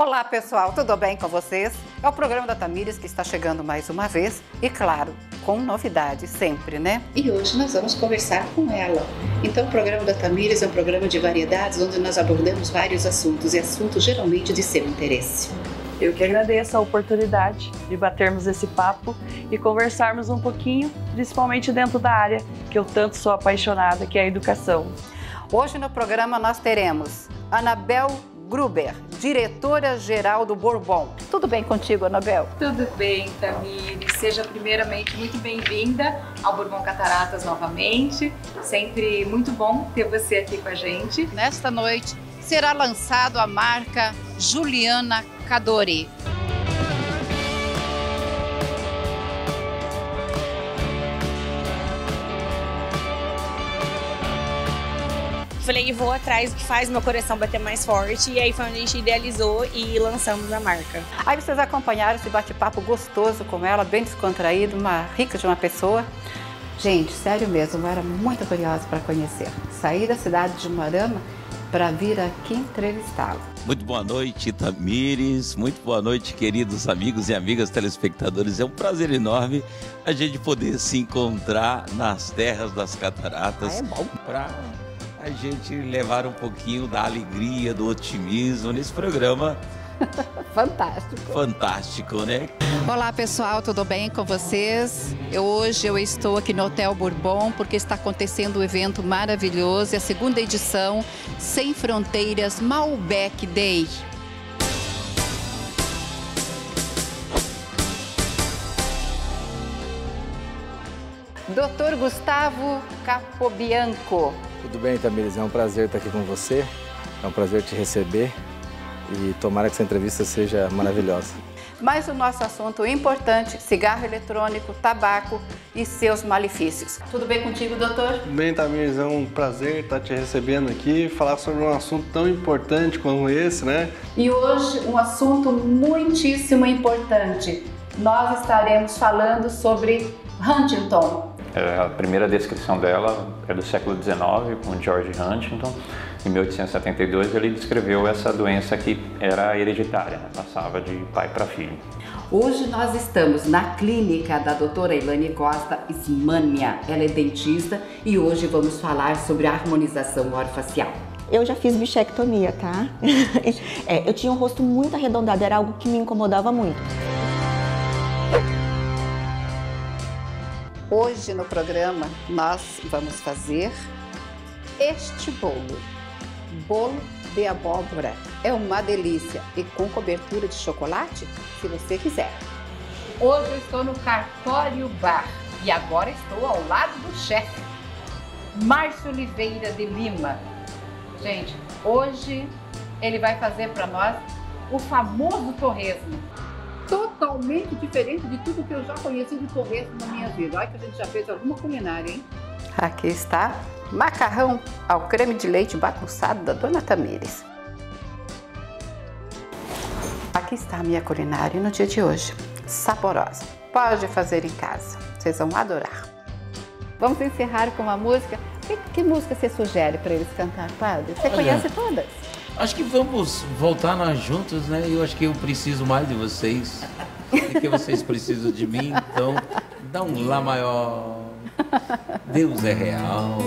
Olá pessoal, tudo bem com vocês? É o programa da Tamires que está chegando mais uma vez e, claro, com novidades sempre, né? E hoje nós vamos conversar com ela. Então, o programa da Tamires é um programa de variedades onde nós abordamos vários assuntos e assuntos geralmente de seu interesse. Eu que agradeço a oportunidade de batermos esse papo e conversarmos um pouquinho, principalmente dentro da área que eu tanto sou apaixonada, que é a educação. Hoje no programa nós teremos Anabel Gruber, diretora-geral do Bourbon. Tudo bem contigo, Anabel? Tudo bem, Tamires. Seja primeiramente muito bem-vinda ao Bourbon Cataratas novamente. Sempre muito bom ter você aqui com a gente. Nesta noite será lançado a marca Juliana Cadori. Falei, vou atrás do que faz meu coração bater mais forte. E aí foi onde a gente idealizou e lançamos a marca. Aí vocês acompanharam esse bate-papo gostoso com ela, bem descontraído, uma rica de uma pessoa. Gente, sério mesmo, eu era muito curiosa para conhecer. Saí da cidade de Marama para vir aqui entrevistá-lo. Muito boa noite, Tamires. Muito boa noite, queridos amigos e amigas telespectadores. É um prazer enorme a gente poder se encontrar nas terras das cataratas. Ah, é bom. A gente levar um pouquinho da alegria, do otimismo nesse programa. Fantástico. Fantástico, né? Olá, pessoal, tudo bem com vocês? Eu, hoje eu estou aqui no Hotel Bourbon porque está acontecendo um evento maravilhoso, é a segunda edição Sem Fronteiras Malbec Day. Doutor Gustavo Capobianco, tudo bem, Tamires? É um prazer estar aqui com você. É um prazer te receber e tomara que essa entrevista seja maravilhosa. Mas o nosso assunto importante, cigarro eletrônico, tabaco e seus malefícios. Tudo bem contigo, doutor? Tudo bem, Tamires. É um prazer estar te recebendo aqui, falar sobre um assunto tão importante como esse, né? E hoje um assunto muitíssimo importante. Nós estaremos falando sobre Huntington, a primeira descrição dela é do século XIX, com George Huntington. Em 1872, ele descreveu essa doença que era hereditária, né? passava de pai para filho. Hoje nós estamos na clínica da doutora Ilane Costa Ismânia. Ela é dentista e hoje vamos falar sobre a harmonização orofacial. Eu já fiz bichectomia, tá? é, eu tinha um rosto muito arredondado, era algo que me incomodava muito. Hoje no programa nós vamos fazer este bolo. Bolo de abóbora. É uma delícia e com cobertura de chocolate, se você quiser. Hoje eu estou no Cartório Bar e agora estou ao lado do chefe, Márcio Oliveira de Lima. Gente, hoje ele vai fazer para nós o famoso torresmo totalmente diferente de tudo que eu já conheci de torresmo na minha vida. Olha que a gente já fez alguma culinária, hein? Aqui está macarrão ao creme de leite bagunçado da Dona Tamires. Aqui está a minha culinária no dia de hoje. Saborosa. Pode fazer em casa. Vocês vão adorar. Vamos encerrar com uma música. Que, que música você sugere para eles cantar, padre? Você Olha, conhece todas? Acho que vamos voltar nós juntos, né? Eu acho que eu preciso mais de vocês do que vocês precisam de mim. Então, dá um lá maior. Deus é real.